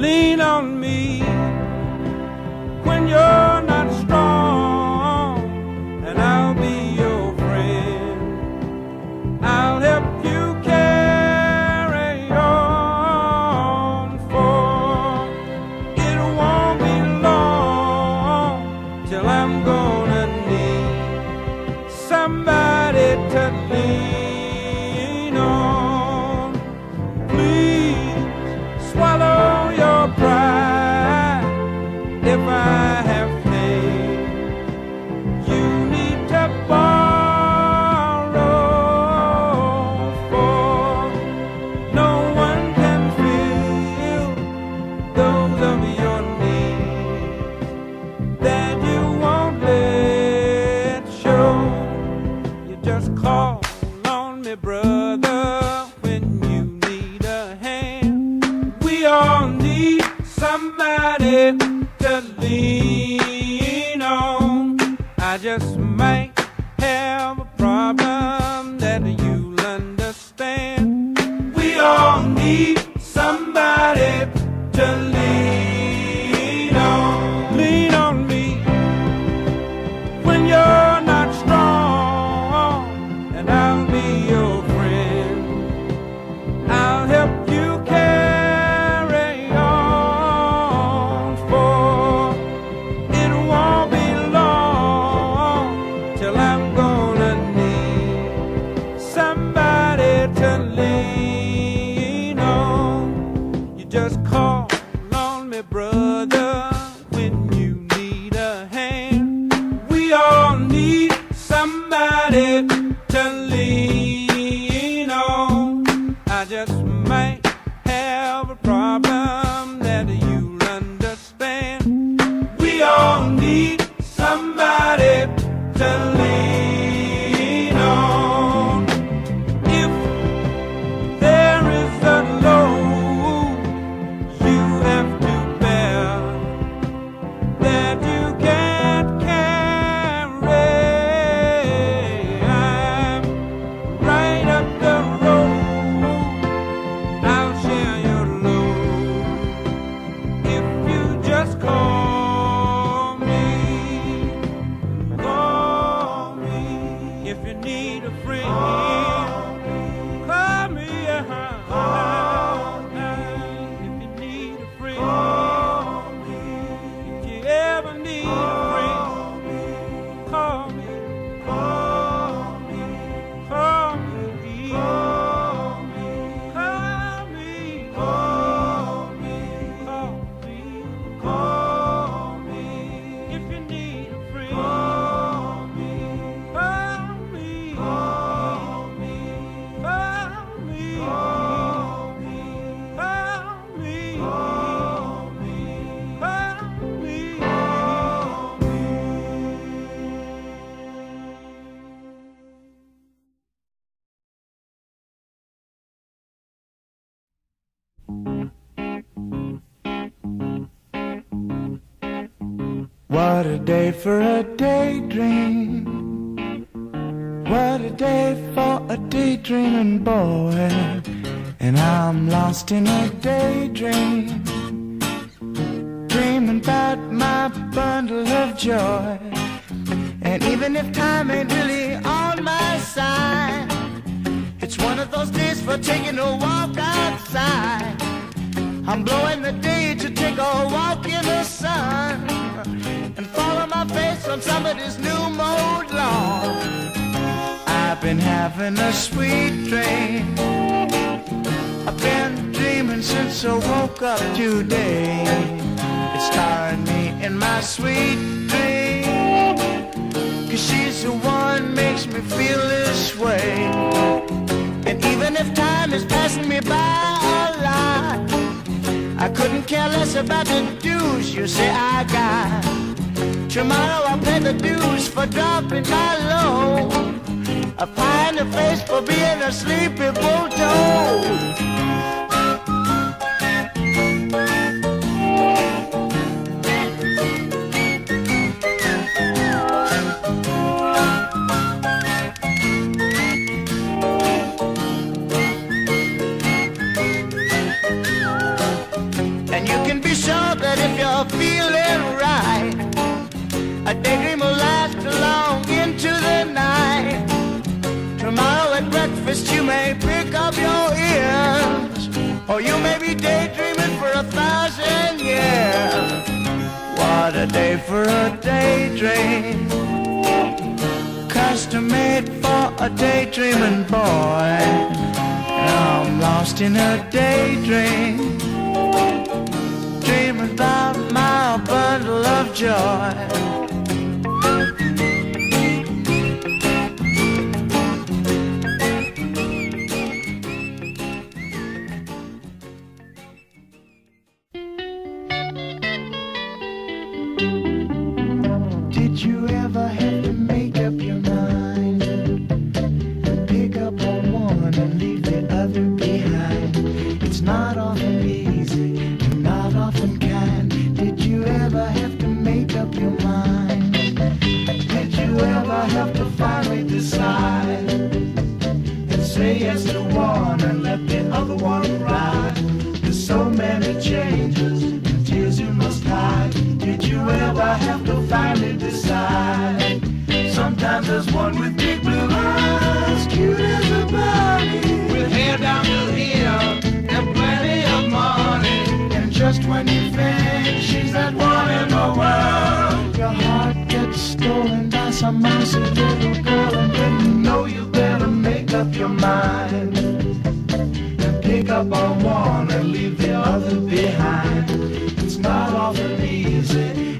lean on me when you're just call. free. What a day for a daydream. What a day for a daydreaming boy. And I'm lost in a daydream. Dreaming about my bundle of joy. And even if time ain't really on my side, it's one of those days for taking a walk outside. I'm blowing the day to take a walk in the sun. On somebody's new mowed lawn. I've been having a sweet dream. I've been dreaming since I woke up today. It's starring me in my sweet dream. Cause she's the one makes me feel this way. And even if time is passing me by a lot, I couldn't care less about the dues you say I got. Tomorrow I'll pay the dues for dropping my load. I find a face for being a sleepy bulldog. Oh, you may be daydreaming for a thousand years. What a day for a daydream. Custom made for a daydreaming boy. Now I'm lost in a daydream. Dreaming about my bundle of joy. you There's one with big blue eyes, cute as a bunny, with hair down to here and plenty of money. And just when you think she's that one in the world, your heart gets stolen by some mousy little girl, and then you know you better make up your mind and pick up on one and leave the other behind. It's not often easy.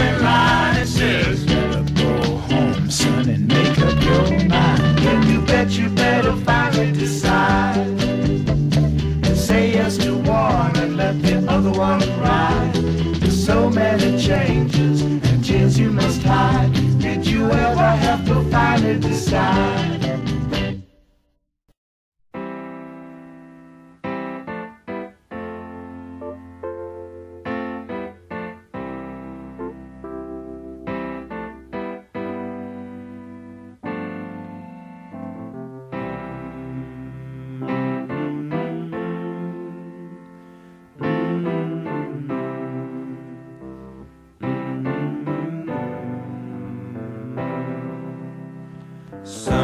and mine. It you go home, son, and make up your mind. You bet, you better finally decide. And say yes to one and let the other one ride. So many changes and tears you must hide. Did you ever have to finally decide? So